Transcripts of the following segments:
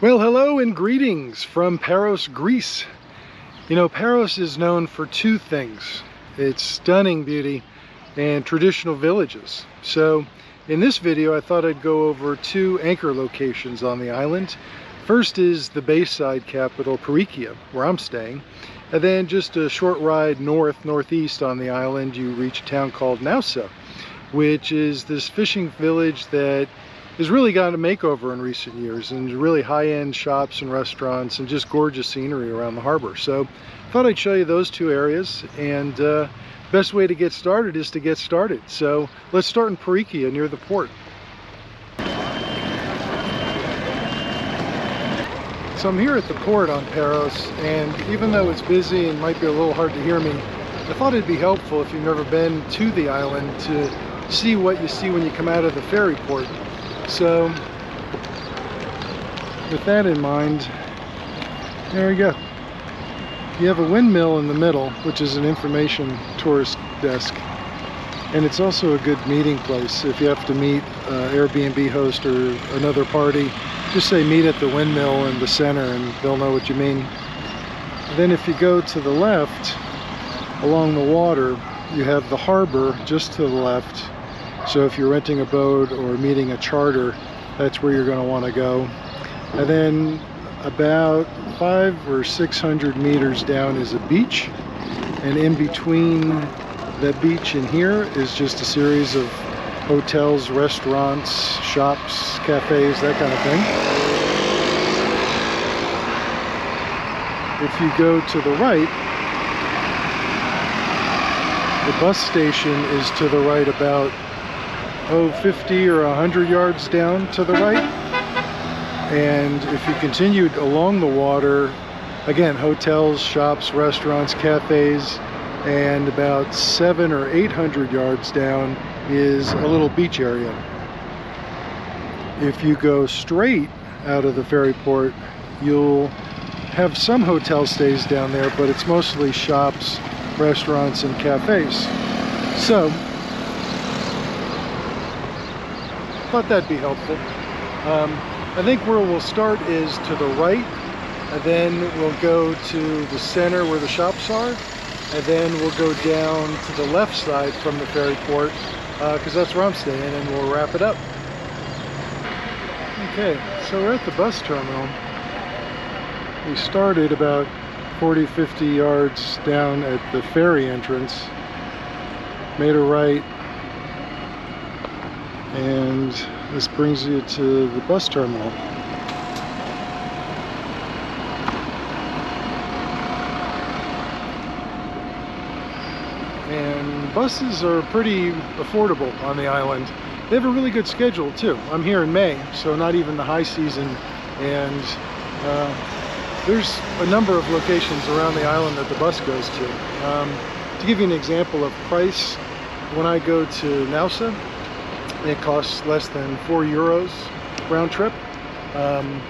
Well, hello and greetings from Paros, Greece. You know, Paros is known for two things. Its stunning beauty and traditional villages. So in this video, I thought I'd go over two anchor locations on the island. First is the bayside capital, Parikia, where I'm staying. And then just a short ride north, northeast on the island, you reach a town called Naoussa, which is this fishing village that has really gotten a makeover in recent years and really high-end shops and restaurants and just gorgeous scenery around the harbor. So I thought I'd show you those two areas and uh, best way to get started is to get started. So let's start in Parikia near the port. So I'm here at the port on Paros, and even though it's busy and might be a little hard to hear me, I thought it'd be helpful if you've never been to the island to see what you see when you come out of the ferry port. So, with that in mind, there we go. You have a windmill in the middle, which is an information tourist desk. And it's also a good meeting place if you have to meet uh, Airbnb host or another party just say meet at the windmill in the center and they'll know what you mean. Then if you go to the left, along the water, you have the harbor just to the left. So if you're renting a boat or meeting a charter, that's where you're going to want to go. And then about five or 600 meters down is a beach. And in between that beach and here is just a series of hotels, restaurants, shops, cafes, that kind of thing. If you go to the right, the bus station is to the right about, oh, 50 or 100 yards down to the right. And if you continued along the water, again, hotels, shops, restaurants, cafes, and about seven or 800 yards down is a little beach area. If you go straight out of the ferry port, you'll have some hotel stays down there, but it's mostly shops, restaurants, and cafes. So, thought that'd be helpful. Um, I think where we'll start is to the right, and then we'll go to the center where the shops are, and then we'll go down to the left side from the ferry port because uh, that's where I'm staying and we'll wrap it up. Okay, so we're at the bus terminal. We started about 40, 50 yards down at the ferry entrance, made a right, and this brings you to the bus terminal. And buses are pretty affordable on the island. They have a really good schedule too. I'm here in May, so not even the high season. And uh, there's a number of locations around the island that the bus goes to. Um, to give you an example of price, when I go to Naoussa, it costs less than four euros round trip. Um,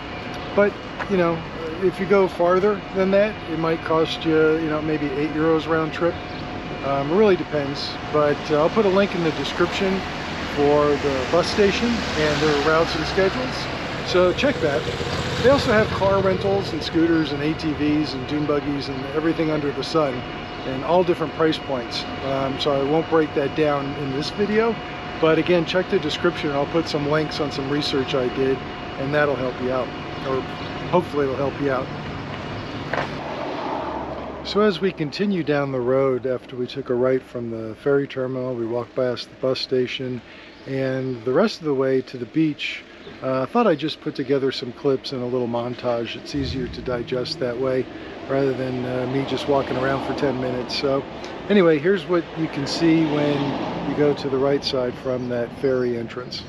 but, you know, if you go farther than that, it might cost you, you know, maybe eight euros round trip. Um, it really depends, but uh, I'll put a link in the description for the bus station and their routes and schedules. So check that. They also have car rentals and scooters and ATVs and dune buggies and everything under the sun and all different price points. Um, so I won't break that down in this video, but again, check the description. I'll put some links on some research I did and that'll help you out, or hopefully it'll help you out. So as we continue down the road after we took a right from the ferry terminal, we walked past the bus station and the rest of the way to the beach, uh, I thought I'd just put together some clips and a little montage. It's easier to digest that way rather than uh, me just walking around for 10 minutes. So anyway, here's what you can see when you go to the right side from that ferry entrance.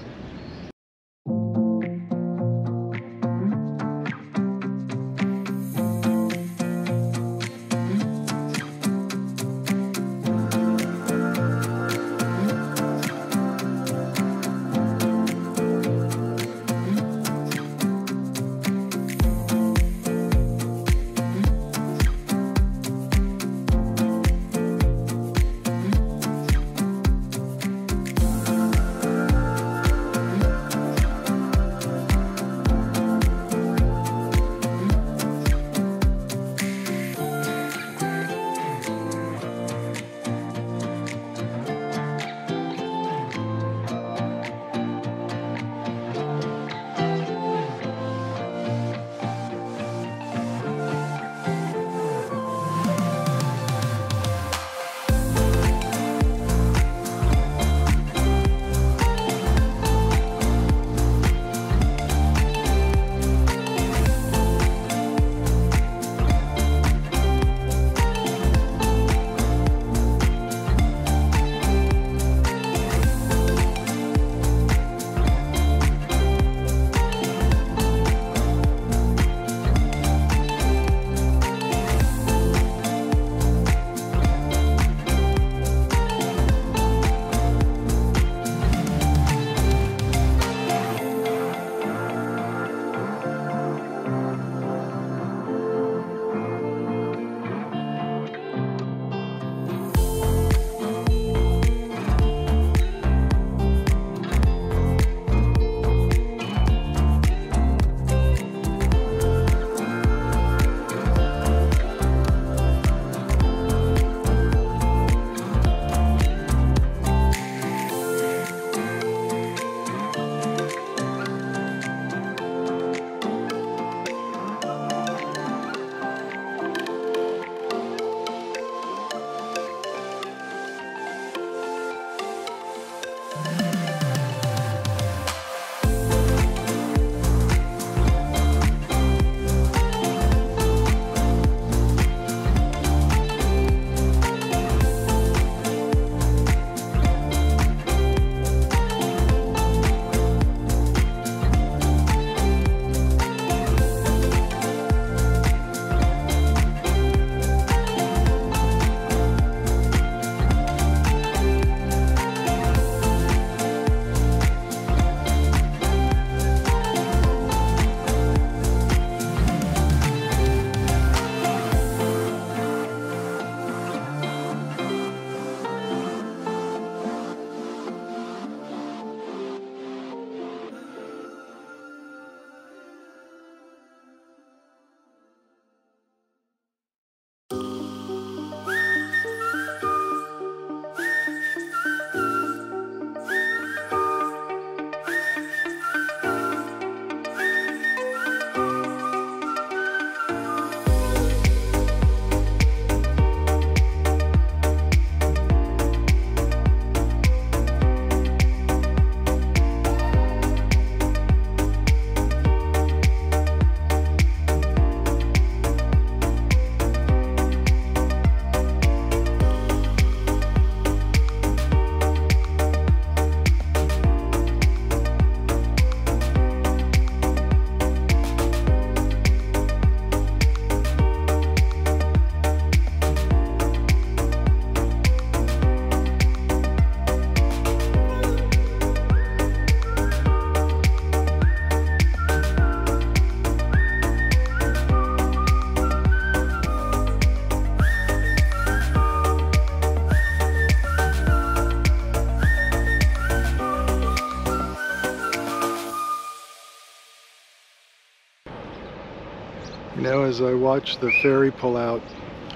As I watched the ferry pull out,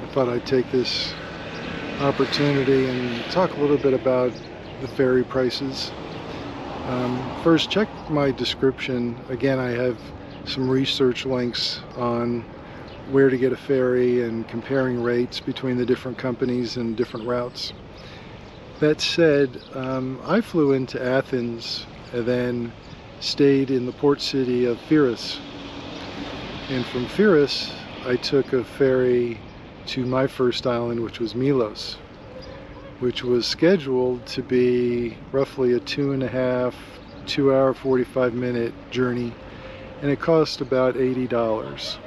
I thought I'd take this opportunity and talk a little bit about the ferry prices. Um, first, check my description. Again, I have some research links on where to get a ferry and comparing rates between the different companies and different routes. That said, um, I flew into Athens and then stayed in the port city of Piraeus. And from Piraeus, I took a ferry to my first island, which was Milos, which was scheduled to be roughly a two and a half, two hour, 45 minute journey, and it cost about $80.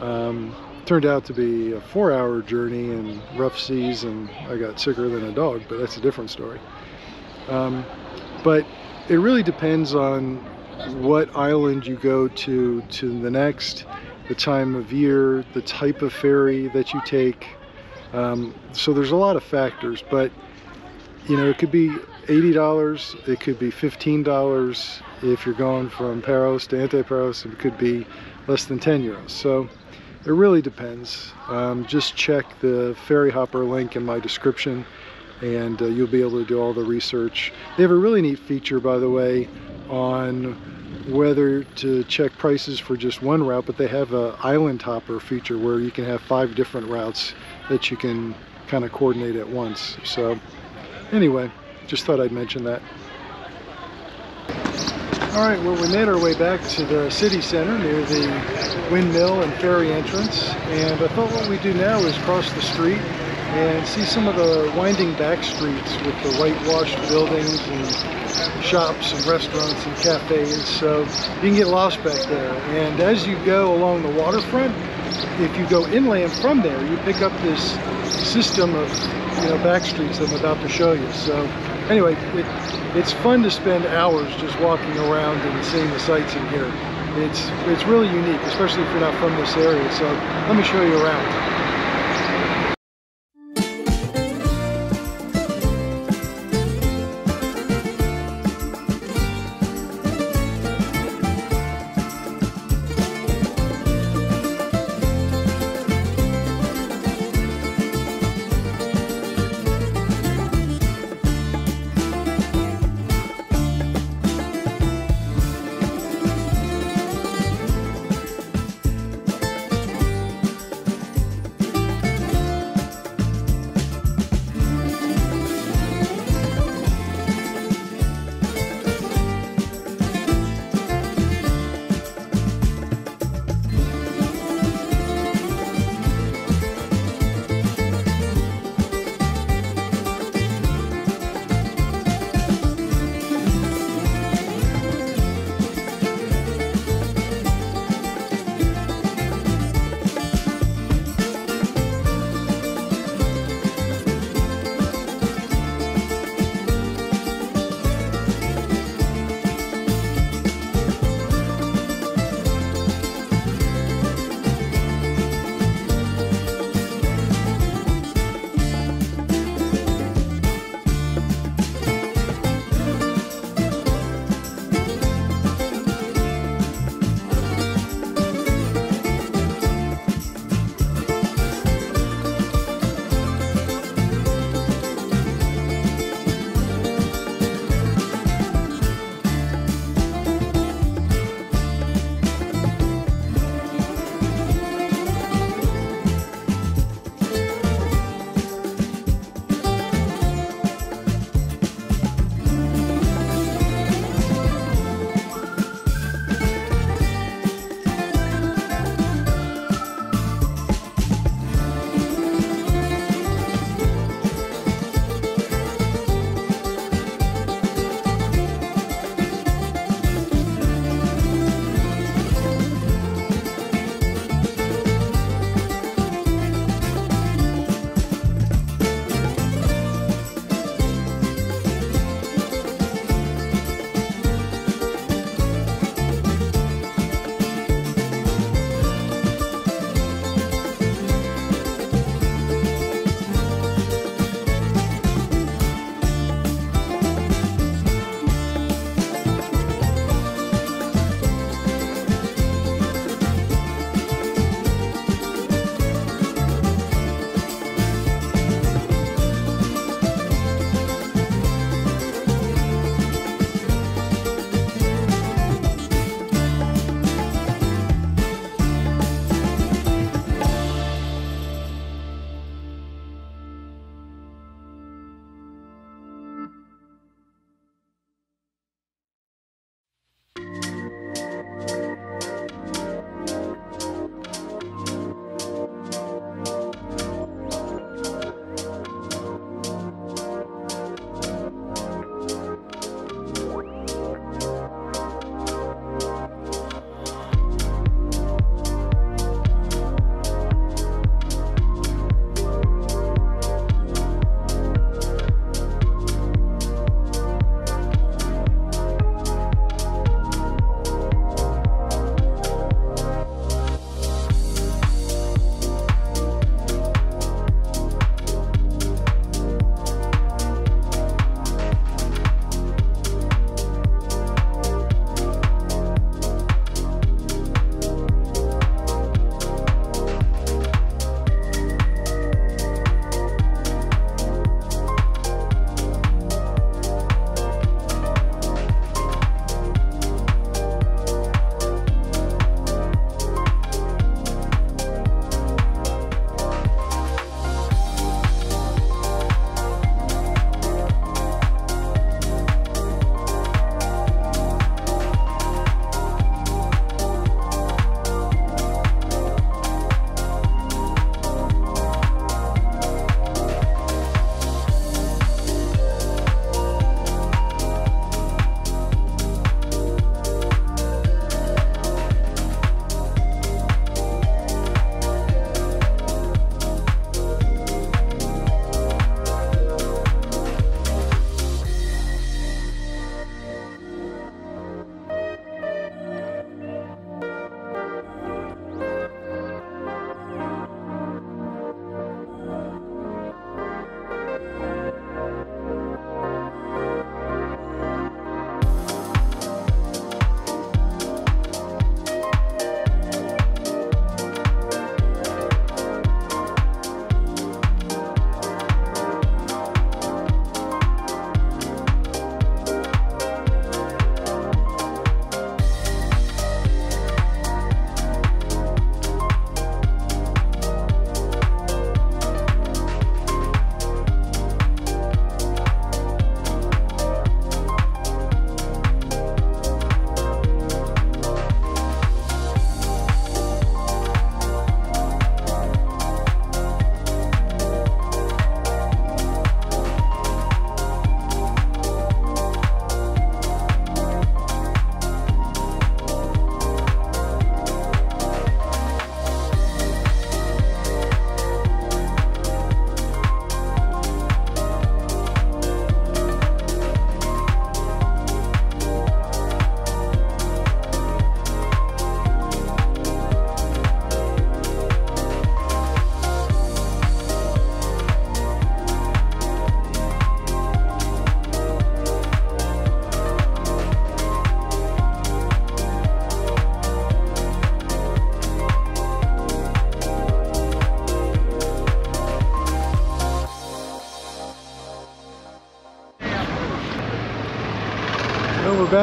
Um, turned out to be a four hour journey in rough seas and I got sicker than a dog, but that's a different story. Um, but it really depends on what island you go to to the next, the time of year, the type of ferry that you take. Um, so there's a lot of factors, but you know, it could be $80, it could be $15 if you're going from Paros to Antiparos, it could be less than 10 euros. So it really depends. Um, just check the ferry hopper link in my description and uh, you'll be able to do all the research. They have a really neat feature, by the way, on whether to check prices for just one route, but they have a island hopper feature where you can have five different routes that you can kind of coordinate at once. So anyway, just thought I'd mention that. All right, well, we made our way back to the city center near the windmill and ferry entrance. And I thought what we'd do now is cross the street and see some of the winding back streets with the whitewashed buildings and shops and restaurants and cafes. So you can get lost back there. And as you go along the waterfront, if you go inland from there, you pick up this system of you know back streets I'm about to show you. So anyway, it, it's fun to spend hours just walking around and seeing the sights in here. It's, it's really unique, especially if you're not from this area. So let me show you around.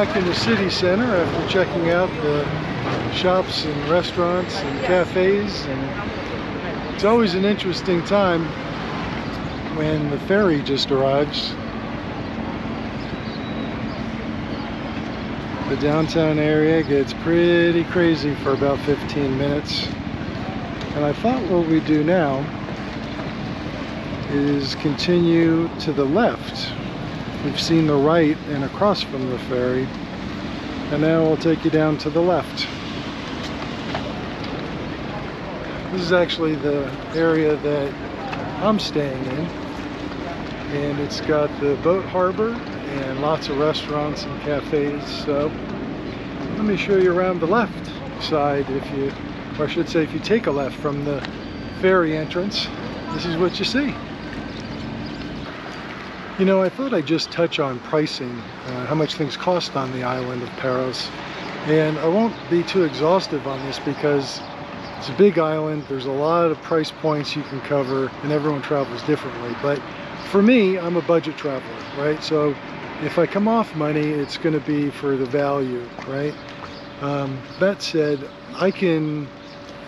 Back in the city center after checking out the shops and restaurants and cafes and it's always an interesting time when the ferry just arrives. The downtown area gets pretty crazy for about 15 minutes and I thought what we do now is continue to the left We've seen the right and across from the ferry. And now we'll take you down to the left. This is actually the area that I'm staying in. And it's got the boat harbor and lots of restaurants and cafes. So let me show you around the left side if you, or I should say if you take a left from the ferry entrance, this is what you see. You know, I thought I'd just touch on pricing, uh, how much things cost on the island of Paros. And I won't be too exhaustive on this because it's a big island, there's a lot of price points you can cover, and everyone travels differently. But for me, I'm a budget traveler, right? So if I come off money, it's gonna be for the value, right? Um, that said, I can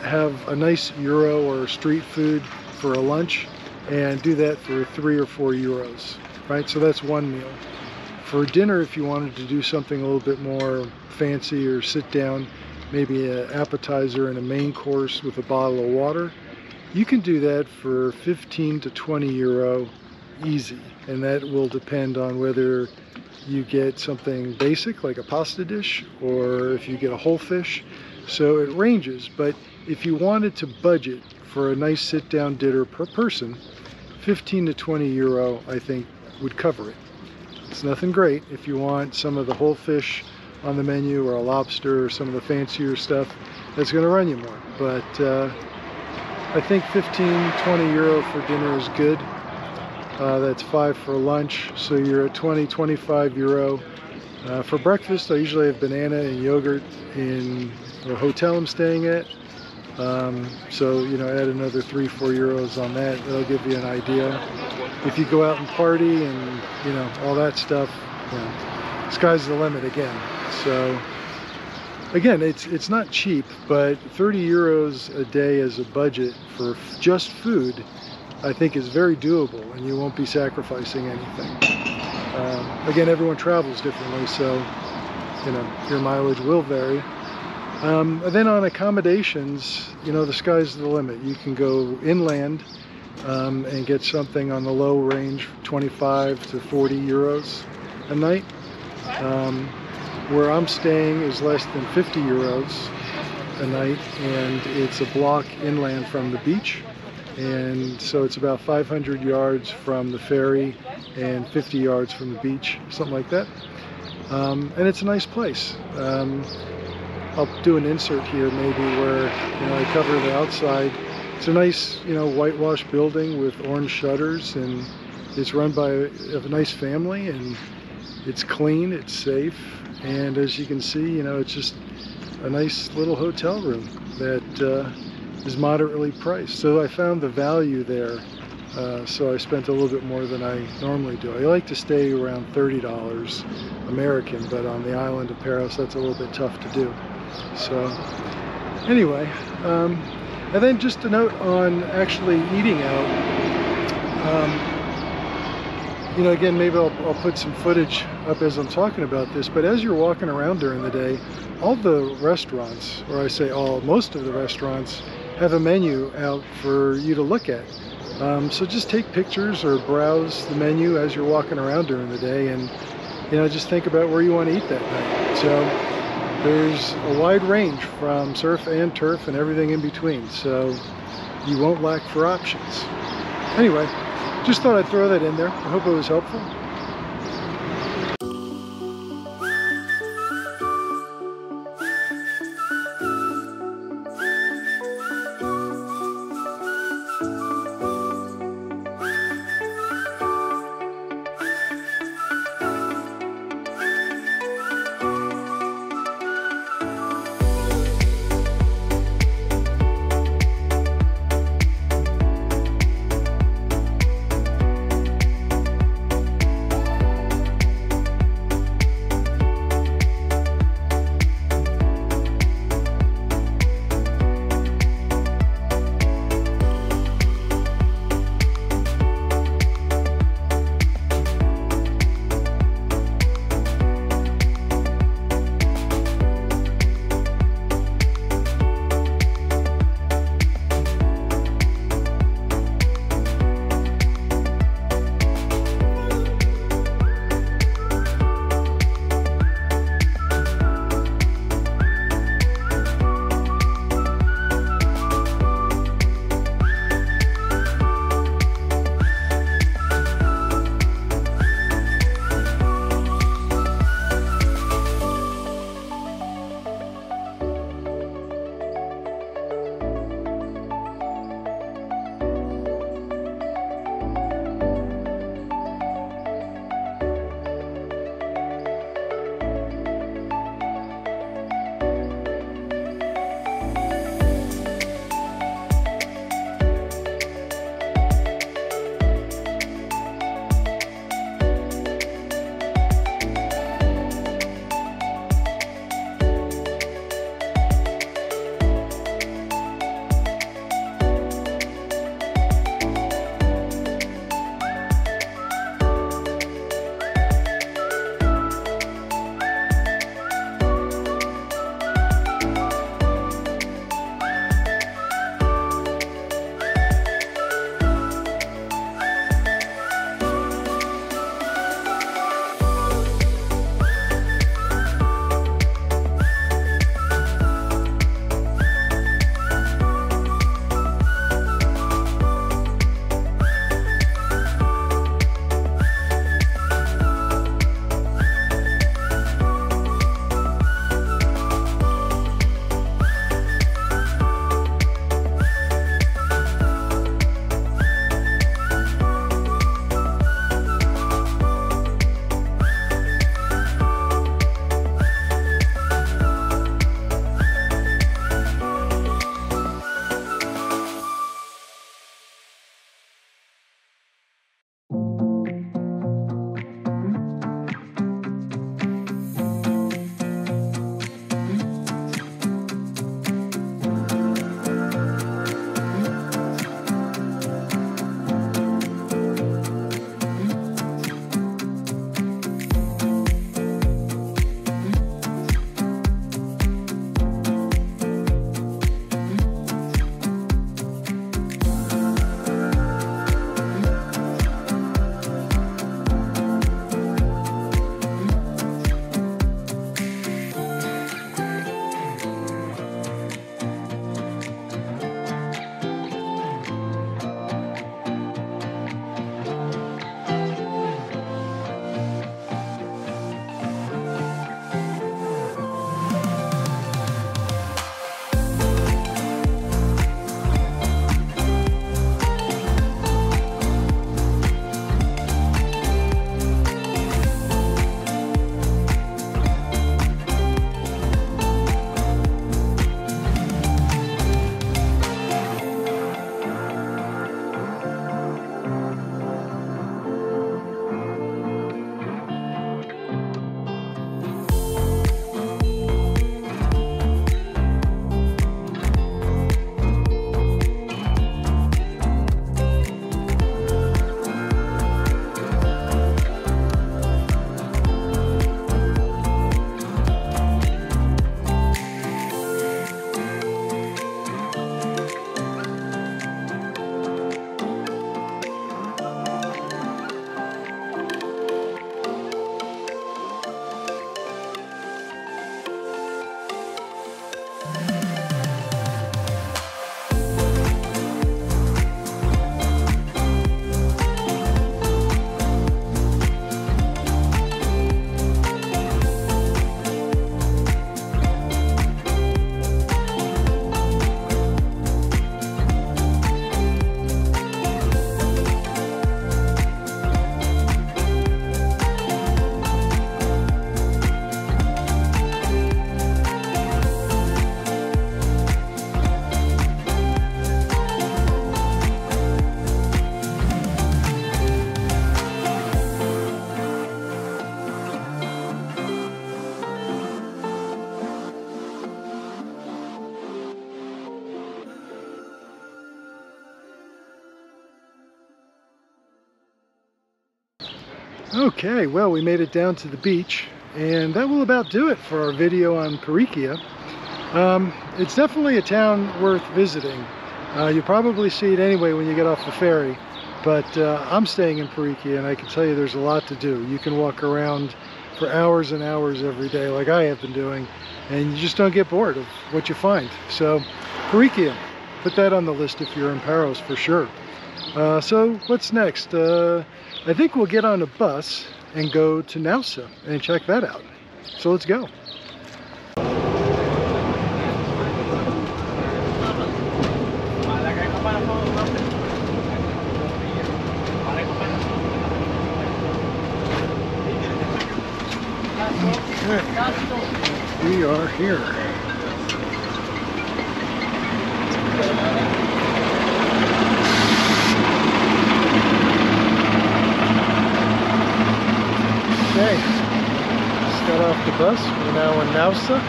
have a nice gyro or street food for a lunch and do that for three or four Euros right? So that's one meal. For dinner, if you wanted to do something a little bit more fancy or sit down, maybe an appetizer and a main course with a bottle of water, you can do that for 15 to 20 euro easy. And that will depend on whether you get something basic like a pasta dish or if you get a whole fish. So it ranges, but if you wanted to budget for a nice sit down dinner per person, 15 to 20 euro I think would cover it. It's nothing great if you want some of the whole fish on the menu or a lobster or some of the fancier stuff that's going to run you more. But uh, I think 15, 20 euro for dinner is good. Uh, that's five for lunch, so you're at 20, 25 euro. Uh, for breakfast, I usually have banana and yogurt in the hotel I'm staying at. Um, so, you know, add another three, four euros on that. That'll give you an idea. If you go out and party and you know all that stuff you know, sky's the limit again. So again it's it's not cheap but 30 euros a day as a budget for just food I think is very doable and you won't be sacrificing anything. Um, again everyone travels differently so you know your mileage will vary um, then on accommodations you know the sky's the limit. You can go inland um, and get something on the low range 25 to 40 euros a night. Um, where I'm staying is less than 50 euros a night and it's a block inland from the beach. And so it's about 500 yards from the ferry and 50 yards from the beach something like that. Um, and it's a nice place. Um, I'll do an insert here maybe where you know I cover the outside it's a nice, you know, whitewashed building with orange shutters and it's run by a, a nice family and it's clean, it's safe, and as you can see, you know, it's just a nice little hotel room that uh, is moderately priced. So I found the value there, uh, so I spent a little bit more than I normally do. I like to stay around $30 American, but on the island of Paros, that's a little bit tough to do. So anyway, um, and then just a note on actually eating out. Um, you know, again, maybe I'll, I'll put some footage up as I'm talking about this, but as you're walking around during the day, all the restaurants, or I say all, most of the restaurants, have a menu out for you to look at. Um, so just take pictures or browse the menu as you're walking around during the day and, you know, just think about where you want to eat that night. So there's a wide range from surf and turf and everything in between, so you won't lack for options. Anyway, just thought I'd throw that in there. I hope it was helpful. Okay, well, we made it down to the beach, and that will about do it for our video on Parikia. Um, it's definitely a town worth visiting. Uh, you'll probably see it anyway when you get off the ferry, but uh, I'm staying in Parikia, and I can tell you there's a lot to do. You can walk around for hours and hours every day like I have been doing, and you just don't get bored of what you find. So, Parikia, put that on the list if you're in Paros for sure. Uh, so what's next? I think we'll get on a bus and go to Naoussa and check that out. So let's go. Okay, we are here. Okay, just got off the bus. We're now in Naoussa.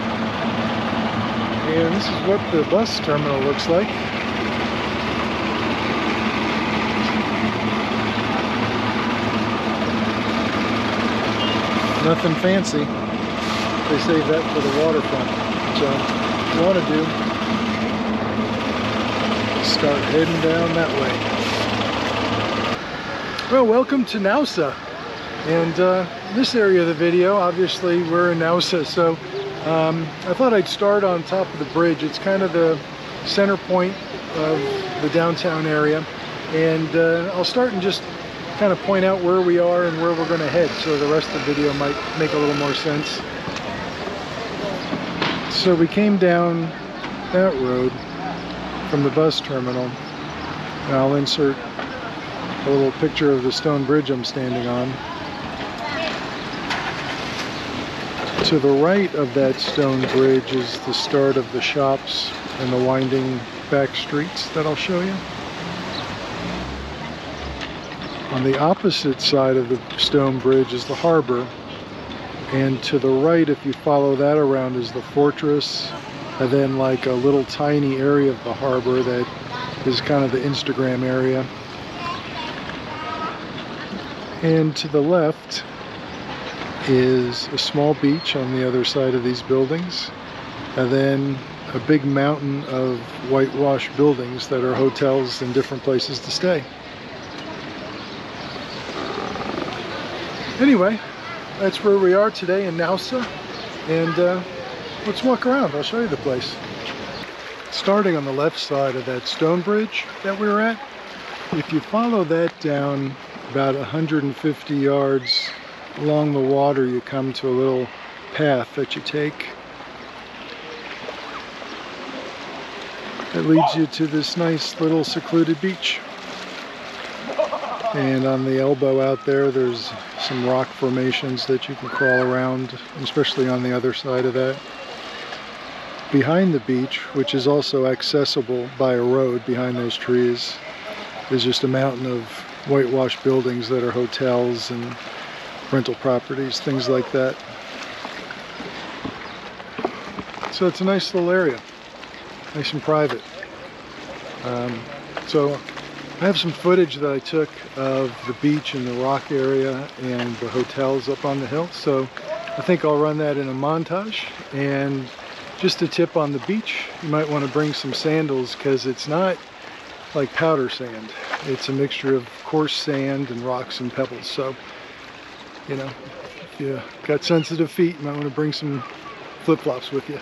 And this is what the bus terminal looks like. Nothing fancy. They save that for the waterfront. So, what you want to do, start heading down that way. Well, welcome to Naoussa. And uh, this area of the video, obviously we're in Naoussa, so um, I thought I'd start on top of the bridge. It's kind of the center point of the downtown area. And uh, I'll start and just kind of point out where we are and where we're going to head so the rest of the video might make a little more sense. So we came down that road from the bus terminal and I'll insert a little picture of the stone bridge I'm standing on. To the right of that stone bridge is the start of the shops and the winding back streets that I'll show you. On the opposite side of the stone bridge is the harbor and to the right if you follow that around is the fortress and then like a little tiny area of the harbor that is kind of the Instagram area and to the left is a small beach on the other side of these buildings and then a big mountain of whitewashed buildings that are hotels and different places to stay. Anyway, that's where we are today in Naoussa and uh, let's walk around. I'll show you the place. Starting on the left side of that stone bridge that we were at, if you follow that down about 150 yards along the water you come to a little path that you take. That leads you to this nice little secluded beach. And on the elbow out there there's some rock formations that you can crawl around especially on the other side of that. Behind the beach which is also accessible by a road behind those trees is just a mountain of whitewashed buildings that are hotels and rental properties, things like that. So it's a nice little area, nice and private. Um, so I have some footage that I took of the beach and the rock area and the hotels up on the hill. So I think I'll run that in a montage. And just a tip on the beach, you might want to bring some sandals because it's not like powder sand. It's a mixture of coarse sand and rocks and pebbles. So you know, if you got sensitive feet, you might want to bring some flip-flops with you.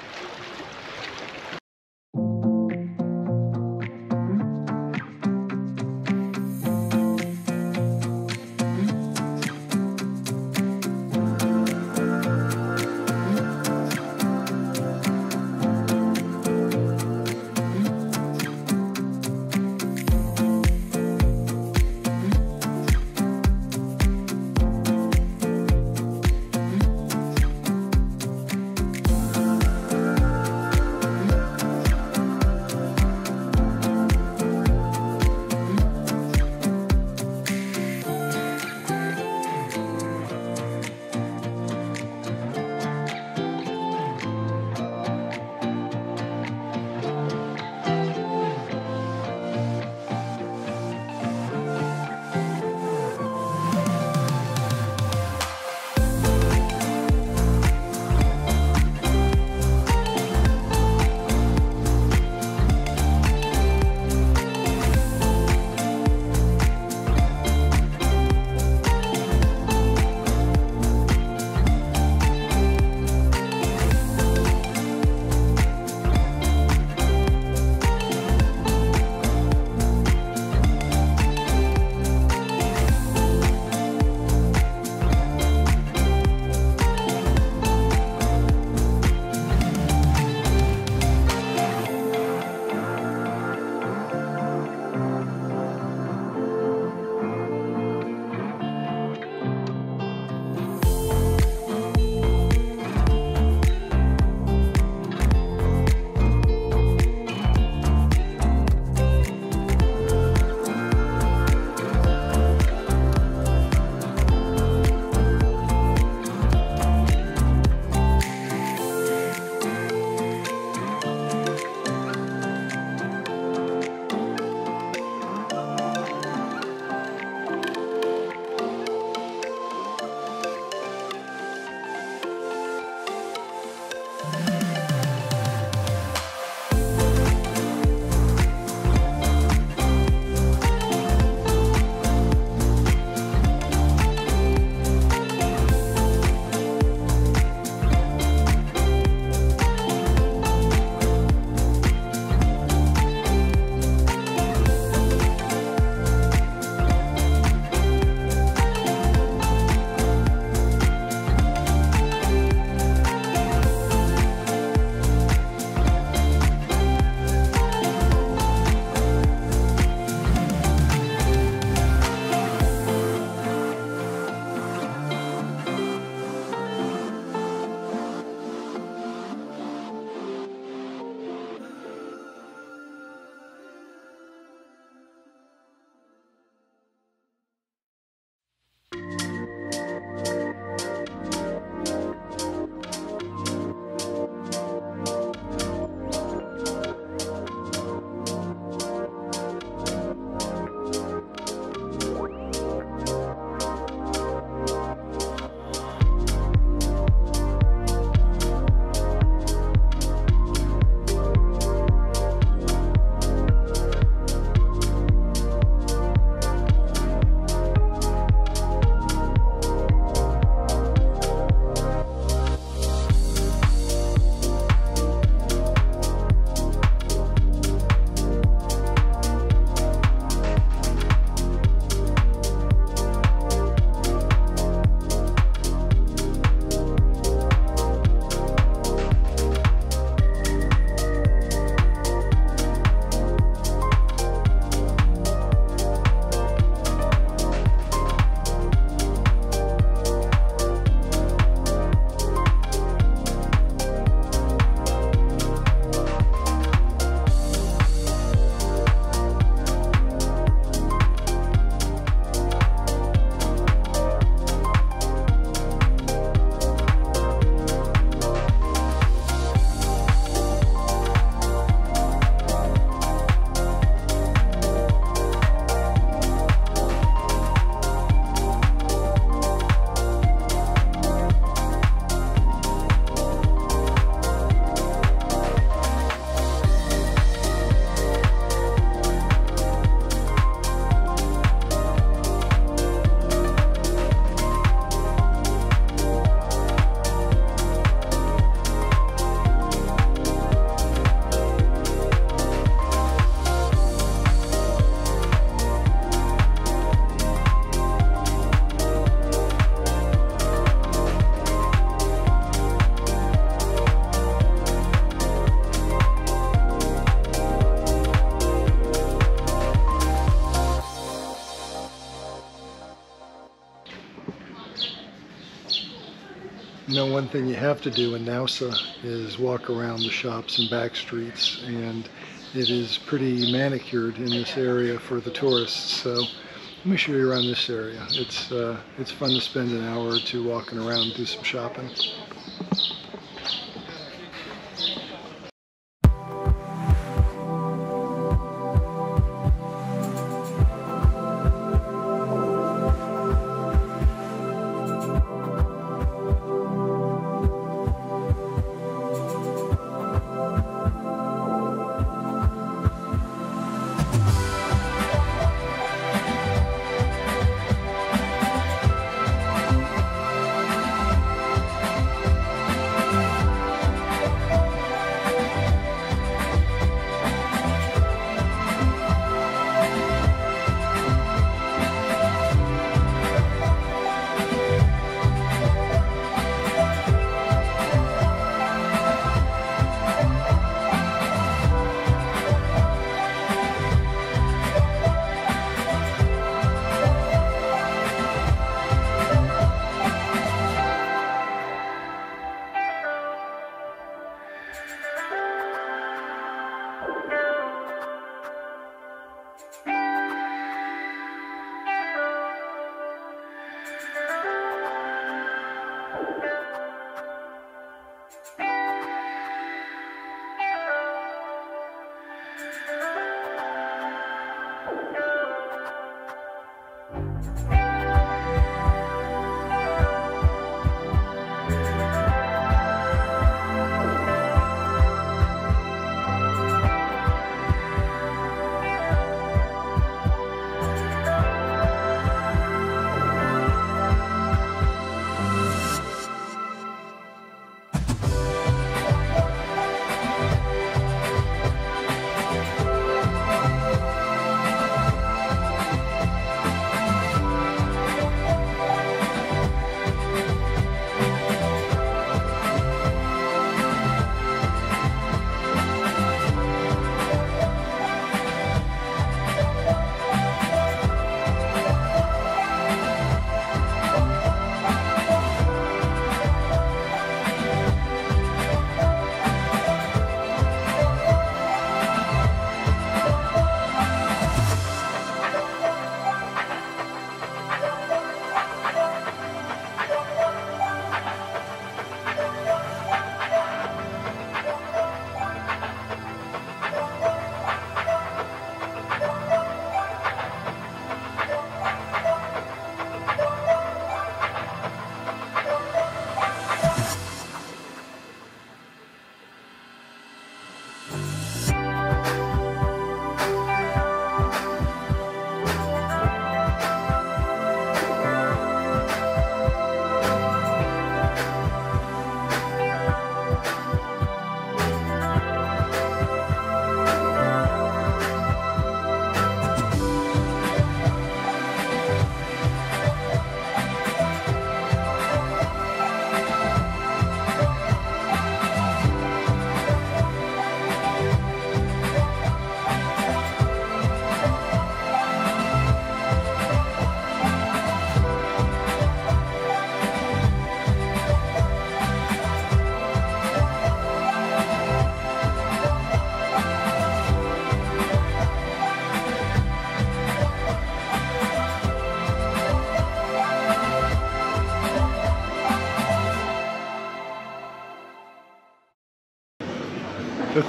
One thing you have to do in Naoussa is walk around the shops and back streets and it is pretty manicured in this area for the tourists. So let me show you around this area. It's, uh, it's fun to spend an hour or two walking around and do some shopping.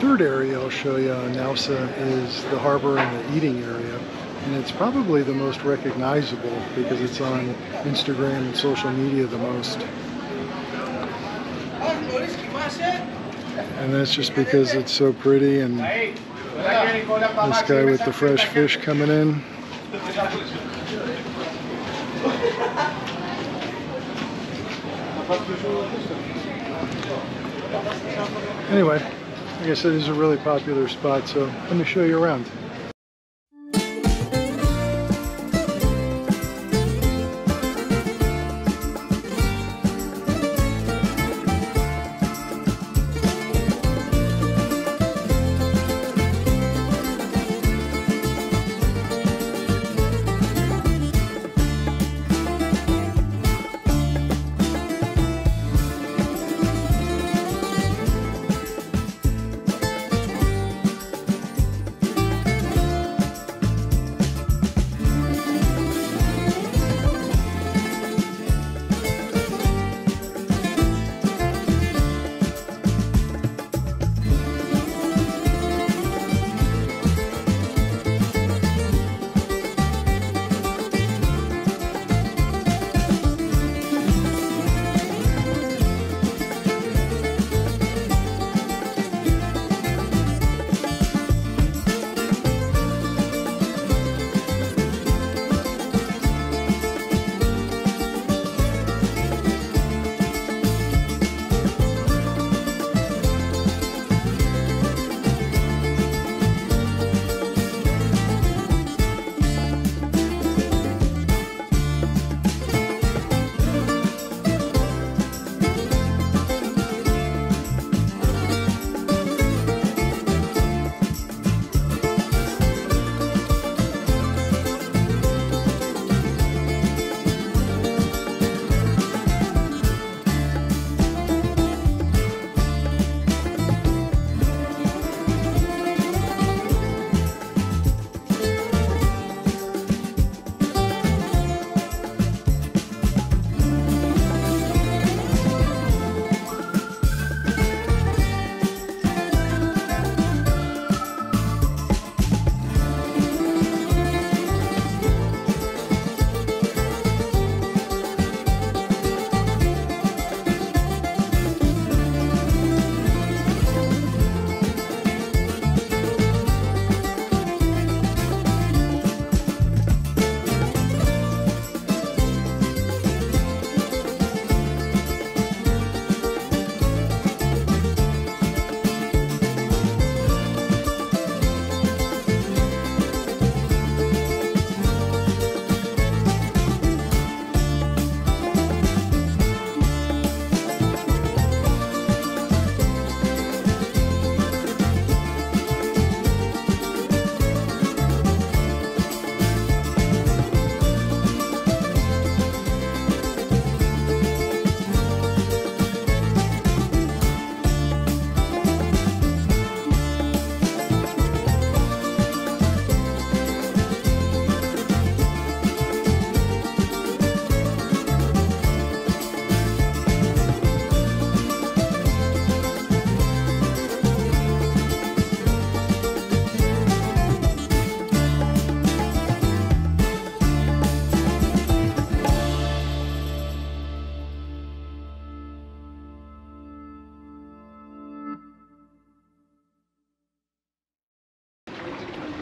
Third area I'll show you on Naoussa is the harbor and the eating area. And it's probably the most recognizable because it's on Instagram and social media the most. And that's just because it's so pretty and this guy with the fresh fish coming in. Anyway, like I said, this is a really popular spot, so let me show you around.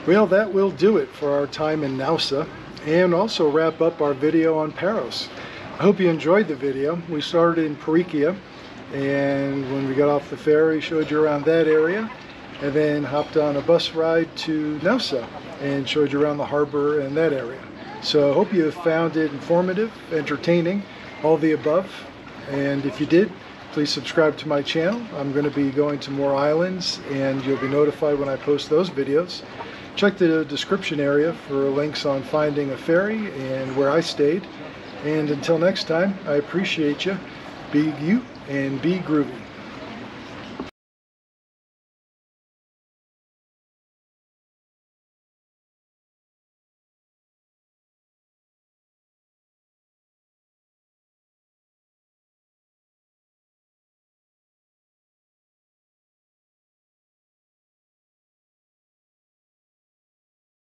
Well, that will do it for our time in Naoussa and also wrap up our video on Paros. I hope you enjoyed the video. We started in Parikia and when we got off the ferry showed you around that area and then hopped on a bus ride to Naoussa and showed you around the harbor and that area. So I hope you found it informative, entertaining, all the above. And if you did, please subscribe to my channel. I'm going to be going to more islands and you'll be notified when I post those videos. Check the description area for links on finding a ferry and where I stayed. And until next time, I appreciate you. Be you and be groovy.